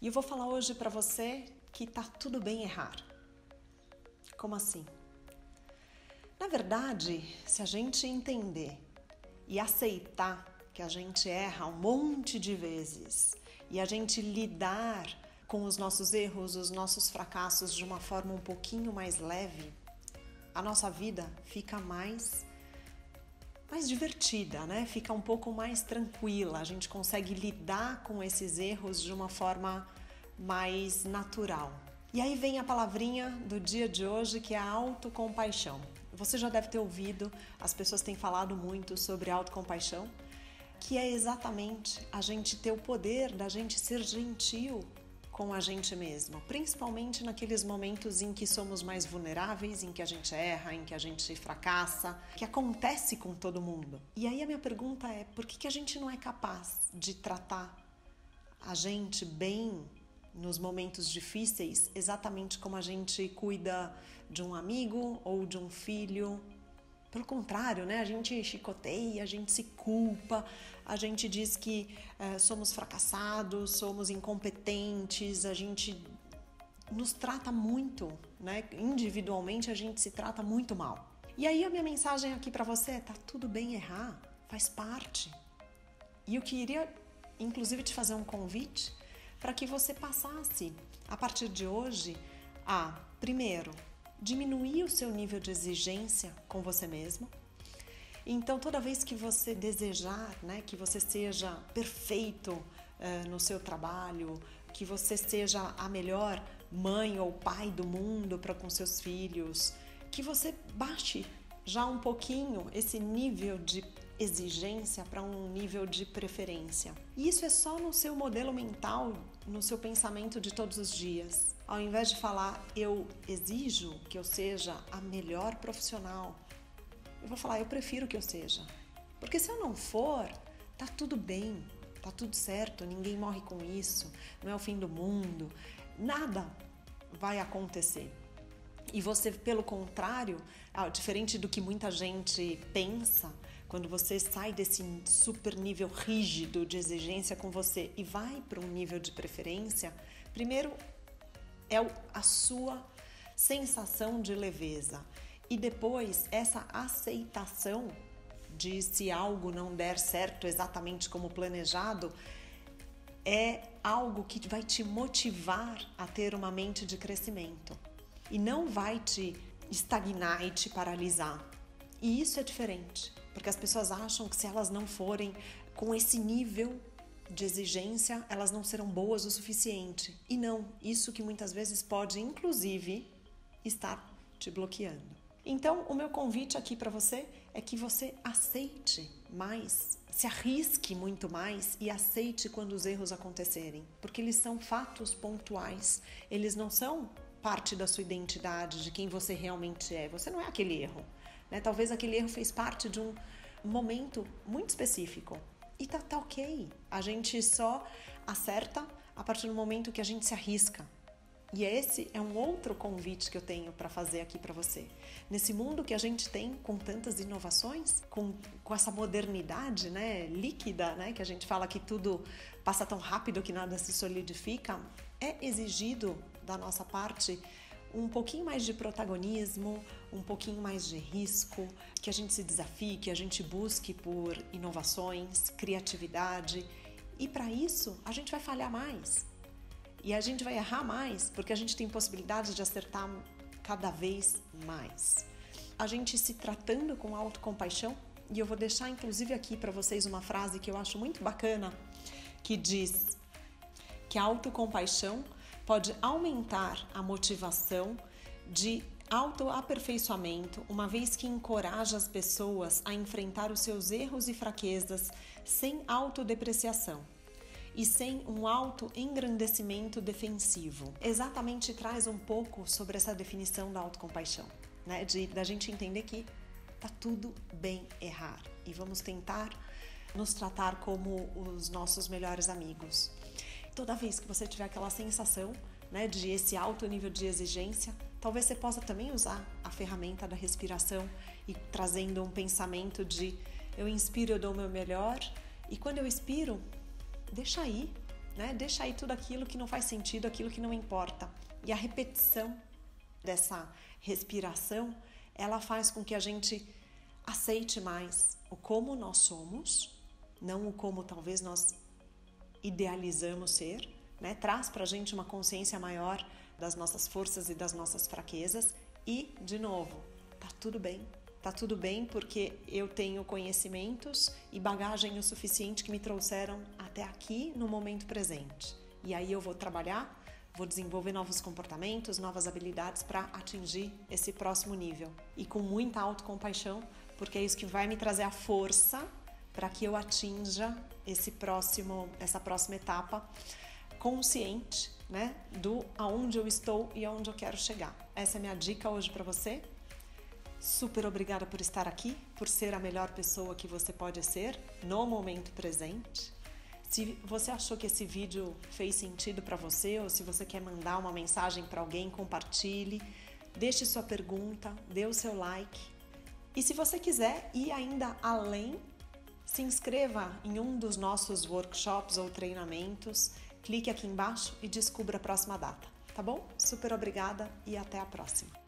E eu vou falar hoje para você que tá tudo bem errar. Como assim? Na verdade, se a gente entender e aceitar que a gente erra um monte de vezes e a gente lidar com os nossos erros, os nossos fracassos de uma forma um pouquinho mais leve, a nossa vida fica mais mais divertida, né? Fica um pouco mais tranquila. A gente consegue lidar com esses erros de uma forma mais natural. E aí vem a palavrinha do dia de hoje que é a autocompaixão. Você já deve ter ouvido, as pessoas têm falado muito sobre autocompaixão, que é exatamente a gente ter o poder da gente ser gentil com a gente mesmo, principalmente naqueles momentos em que somos mais vulneráveis, em que a gente erra, em que a gente fracassa, que acontece com todo mundo. E aí a minha pergunta é: por que, que a gente não é capaz de tratar a gente bem nos momentos difíceis, exatamente como a gente cuida de um amigo ou de um filho. Pelo contrário, né? a gente chicoteia, a gente se culpa, a gente diz que é, somos fracassados, somos incompetentes, a gente nos trata muito, né? individualmente a gente se trata muito mal. E aí a minha mensagem aqui para você é: tá tudo bem errar, faz parte. E eu queria, inclusive, te fazer um convite para que você passasse, a partir de hoje, a, primeiro, diminuir o seu nível de exigência com você mesmo. Então, toda vez que você desejar né, que você seja perfeito uh, no seu trabalho, que você seja a melhor mãe ou pai do mundo para com seus filhos, que você baixe já um pouquinho esse nível de exigência para um nível de preferência. E isso é só no seu modelo mental, no seu pensamento de todos os dias. Ao invés de falar eu exijo que eu seja a melhor profissional, eu vou falar eu prefiro que eu seja. Porque se eu não for, tá tudo bem, tá tudo certo, ninguém morre com isso, não é o fim do mundo, nada vai acontecer. E você, pelo contrário, ah, diferente do que muita gente pensa, quando você sai desse super nível rígido de exigência com você e vai para um nível de preferência, primeiro é a sua sensação de leveza e depois essa aceitação de se algo não der certo exatamente como planejado é algo que vai te motivar a ter uma mente de crescimento e não vai te estagnar e te paralisar. E isso é diferente, porque as pessoas acham que se elas não forem com esse nível de exigência, elas não serão boas o suficiente. E não, isso que muitas vezes pode, inclusive, estar te bloqueando. Então, o meu convite aqui para você é que você aceite mais, se arrisque muito mais e aceite quando os erros acontecerem, porque eles são fatos pontuais, eles não são parte da sua identidade, de quem você realmente é. Você não é aquele erro. Né? Talvez aquele erro fez parte de um momento muito específico. E tá, tá ok. A gente só acerta a partir do momento que a gente se arrisca. E esse é um outro convite que eu tenho para fazer aqui para você. Nesse mundo que a gente tem com tantas inovações, com, com essa modernidade né, líquida, né, que a gente fala que tudo passa tão rápido que nada se solidifica, é exigido da nossa parte um pouquinho mais de protagonismo, um pouquinho mais de risco, que a gente se desafie, que a gente busque por inovações, criatividade. E para isso, a gente vai falhar mais. E a gente vai errar mais, porque a gente tem possibilidade de acertar cada vez mais. A gente se tratando com autocompaixão, e eu vou deixar inclusive aqui para vocês uma frase que eu acho muito bacana, que diz que a autocompaixão pode aumentar a motivação de autoaperfeiçoamento, uma vez que encoraja as pessoas a enfrentar os seus erros e fraquezas sem autodepreciação e sem um autoengrandecimento defensivo. Exatamente traz um pouco sobre essa definição da autocompaixão, né? De da gente entender que tá tudo bem errar e vamos tentar nos tratar como os nossos melhores amigos toda vez que você tiver aquela sensação né, de esse alto nível de exigência, talvez você possa também usar a ferramenta da respiração e trazendo um pensamento de eu inspiro, eu dou o meu melhor, e quando eu expiro, deixa aí, né? Deixa aí tudo aquilo que não faz sentido, aquilo que não importa. E a repetição dessa respiração, ela faz com que a gente aceite mais o como nós somos, não o como talvez nós idealizamos ser, né? Traz pra gente uma consciência maior das nossas forças e das nossas fraquezas e, de novo, tá tudo bem. Tá tudo bem porque eu tenho conhecimentos e bagagem o suficiente que me trouxeram até aqui no momento presente. E aí eu vou trabalhar, vou desenvolver novos comportamentos, novas habilidades para atingir esse próximo nível. E com muita autocompaixão, porque é isso que vai me trazer a força para que eu atinja esse próximo, essa próxima etapa consciente, né, do aonde eu estou e aonde eu quero chegar. Essa é minha dica hoje para você. Super obrigada por estar aqui, por ser a melhor pessoa que você pode ser no momento presente. Se você achou que esse vídeo fez sentido para você ou se você quer mandar uma mensagem para alguém, compartilhe, deixe sua pergunta, dê o seu like. E se você quiser ir ainda além, se inscreva em um dos nossos workshops ou treinamentos clique aqui embaixo e descubra a próxima data, tá bom? Super obrigada e até a próxima!